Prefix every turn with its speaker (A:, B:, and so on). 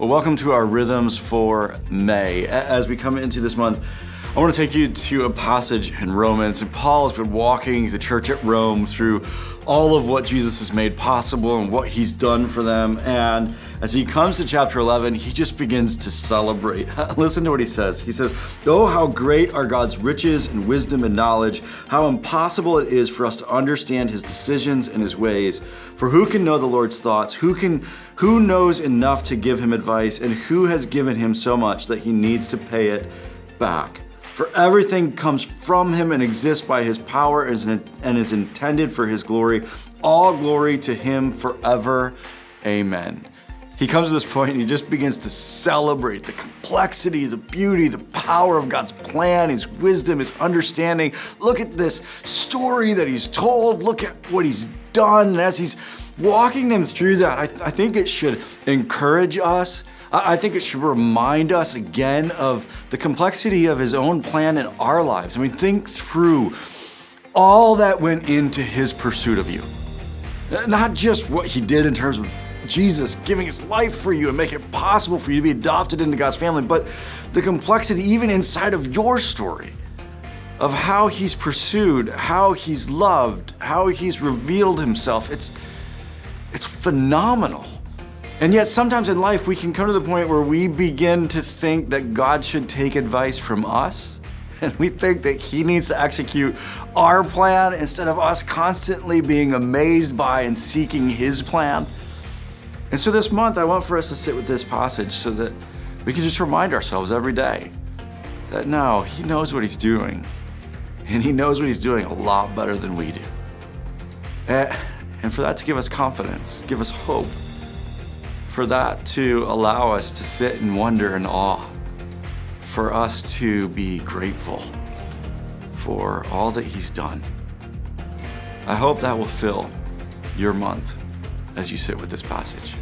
A: Well, welcome to our Rhythms for May. As we come into this month, I want to take you to a passage in Romans. And Paul has been walking the church at Rome through all of what Jesus has made possible and what he's done for them. And as he comes to chapter 11, he just begins to celebrate. Listen to what he says. He says, Oh, how great are God's riches and wisdom and knowledge, how impossible it is for us to understand his decisions and his ways. For who can know the Lord's thoughts? Who can who knows enough to give him advice? And who has given him so much that he needs to pay it back? For everything comes from him and exists by his power and is intended for his glory. All glory to him forever. Amen. He comes to this point and he just begins to celebrate the complexity, the beauty, the power of God's plan, his wisdom, his understanding. Look at this story that he's told. Look at what he's done. And as he's walking them through that, I, th- I think it should encourage us I think it should remind us again of the complexity of his own plan in our lives. I mean, think through all that went into his pursuit of you. Not just what he did in terms of Jesus giving his life for you and make it possible for you to be adopted into God's family, but the complexity even inside of your story of how he's pursued, how he's loved, how he's revealed himself. It's it's phenomenal. And yet, sometimes in life, we can come to the point where we begin to think that God should take advice from us. And we think that He needs to execute our plan instead of us constantly being amazed by and seeking His plan. And so, this month, I want for us to sit with this passage so that we can just remind ourselves every day that no, He knows what He's doing. And He knows what He's doing a lot better than we do. Eh, and for that to give us confidence, give us hope for that to allow us to sit in wonder and awe, for us to be grateful for all that He's done. I hope that will fill your month as you sit with this passage.